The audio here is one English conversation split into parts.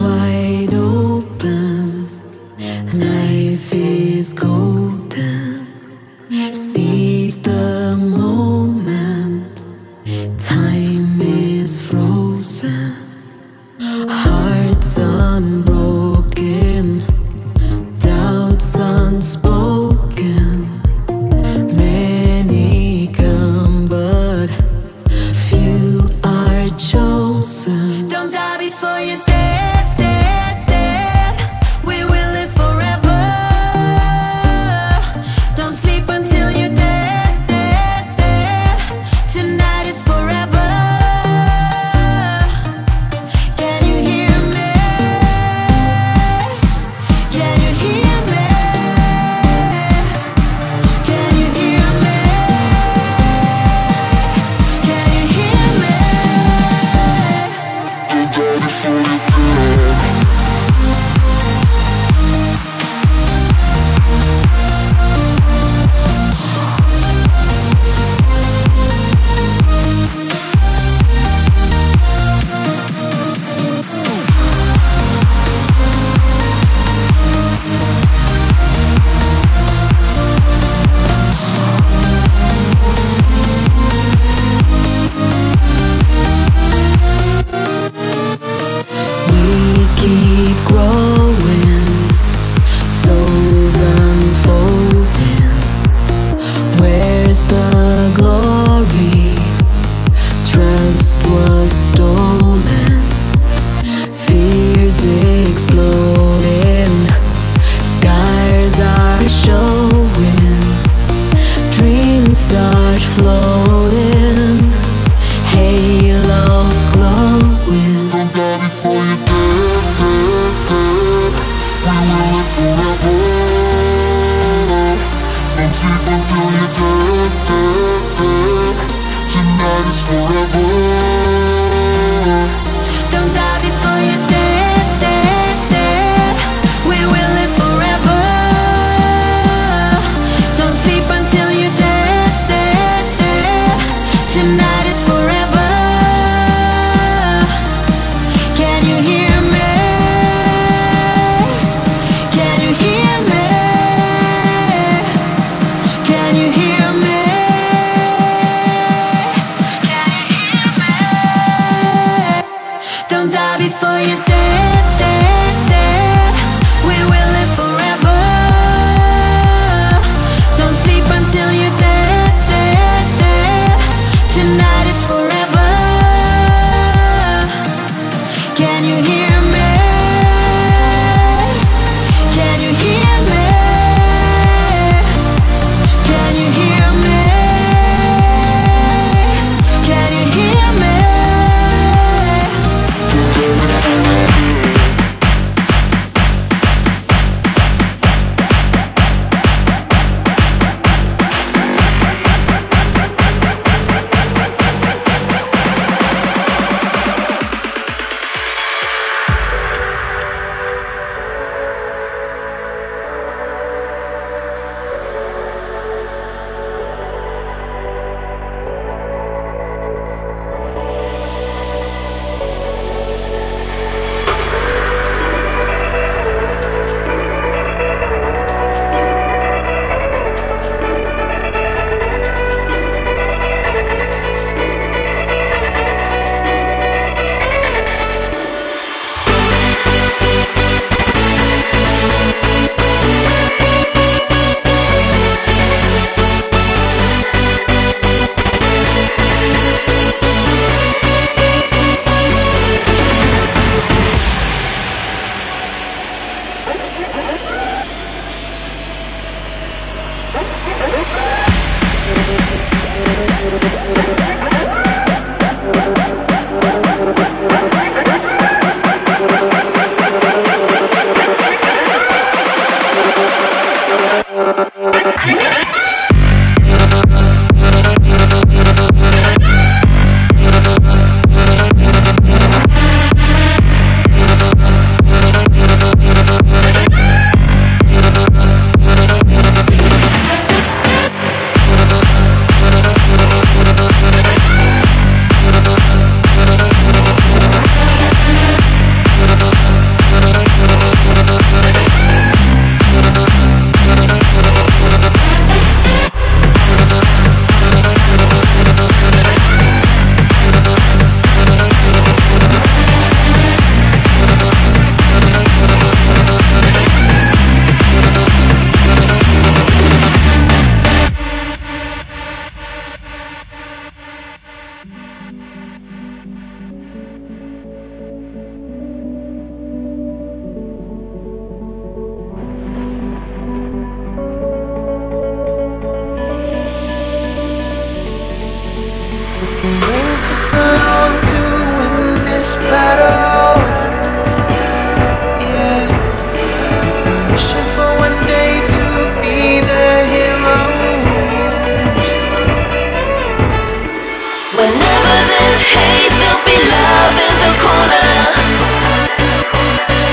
why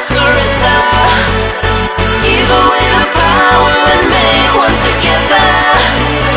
surrender. Give away the power and make one together.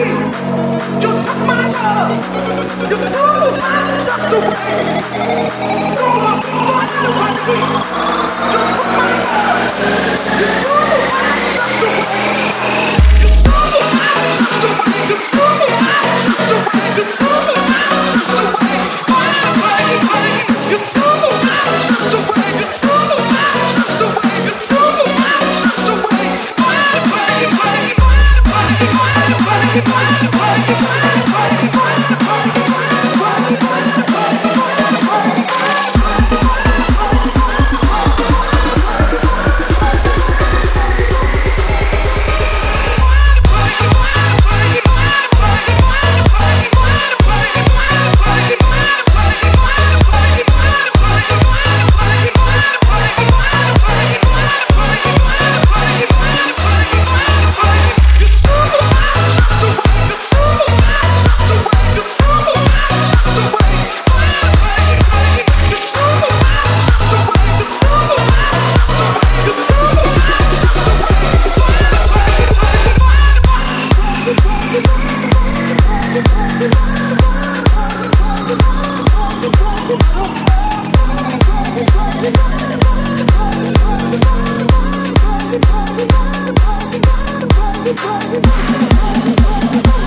You took my love. You blew my stuff away. No more for nobody. You took my love. You blew my stuff away. You blew my stuff away. You blew my stuff away. You blew my どうもどうもどうも。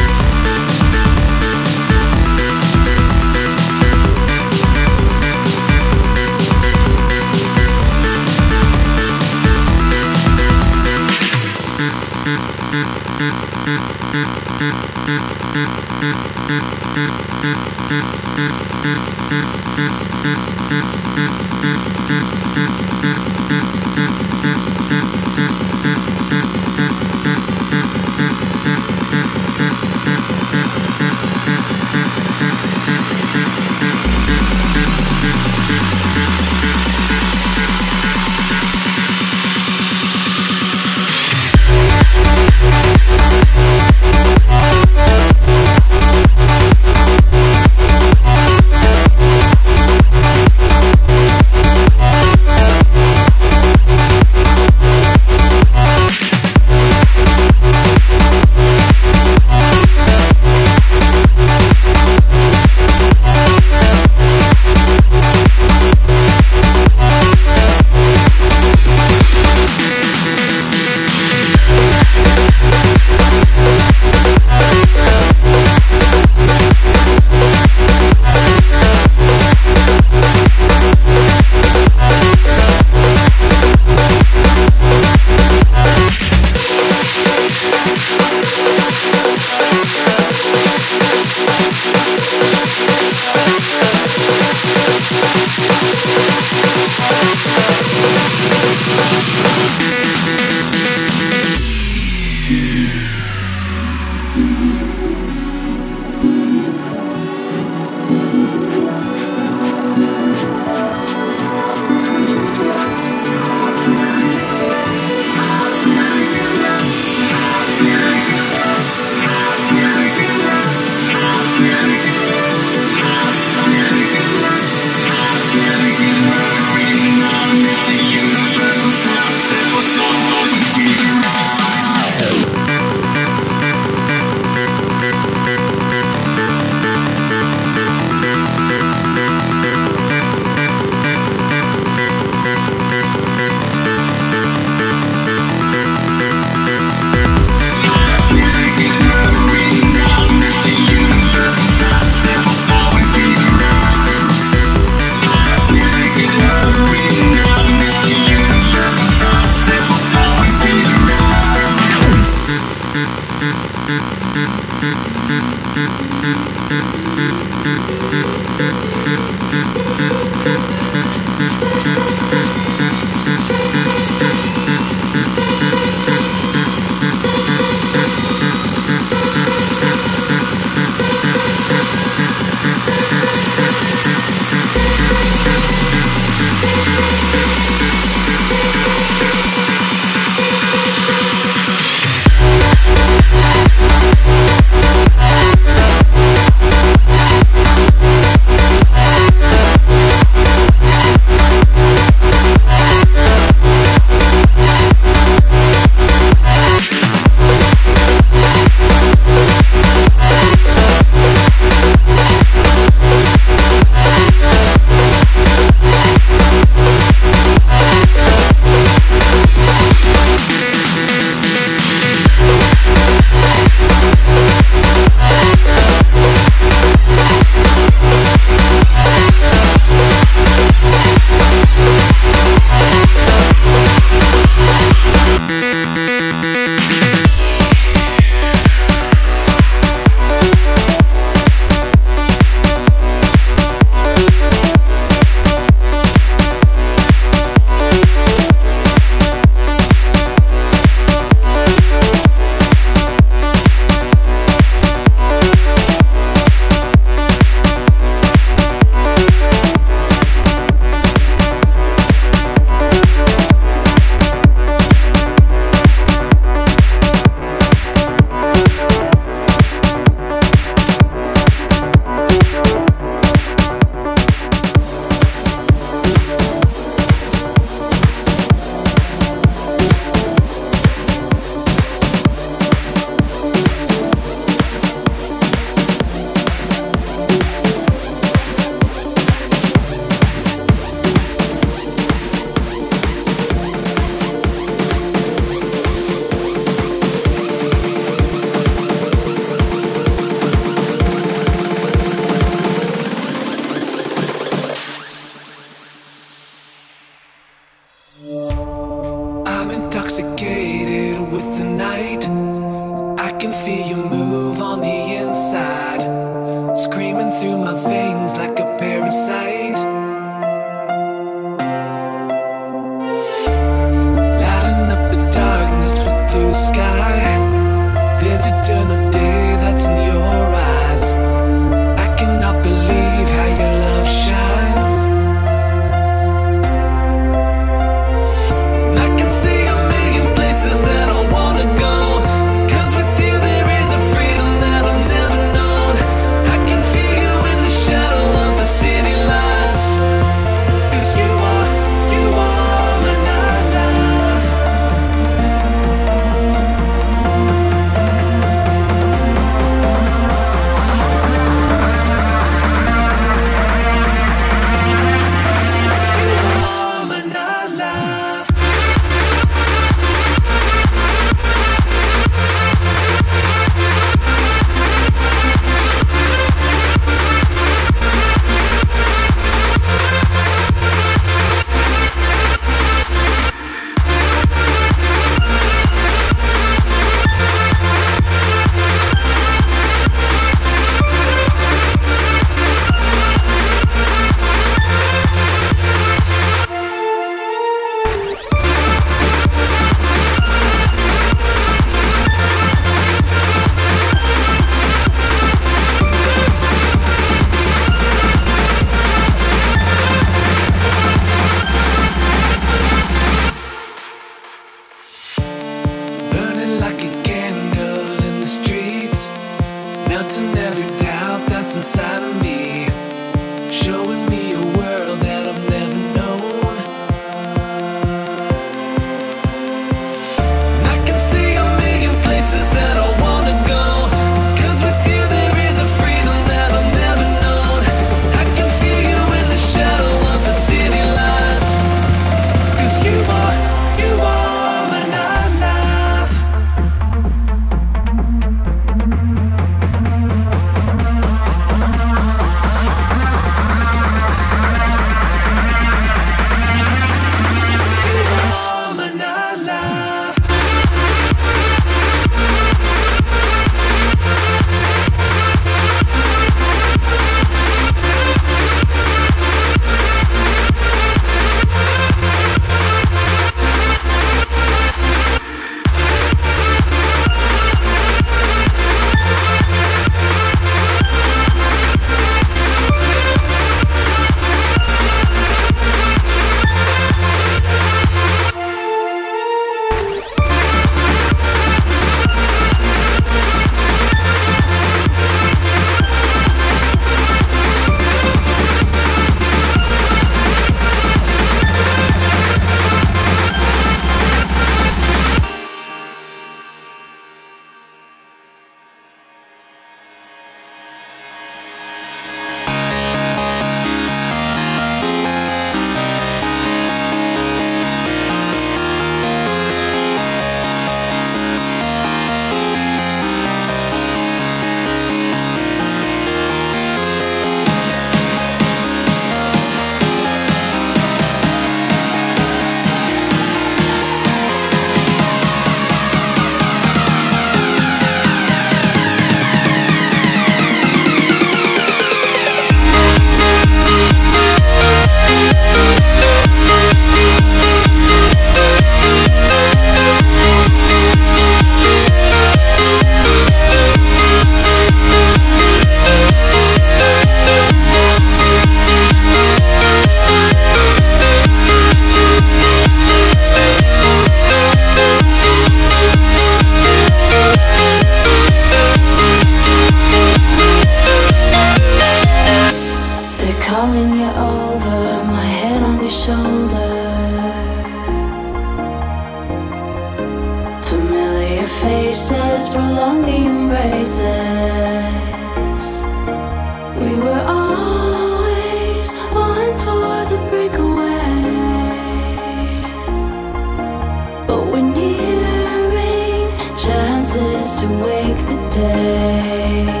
to wake the day.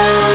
I'm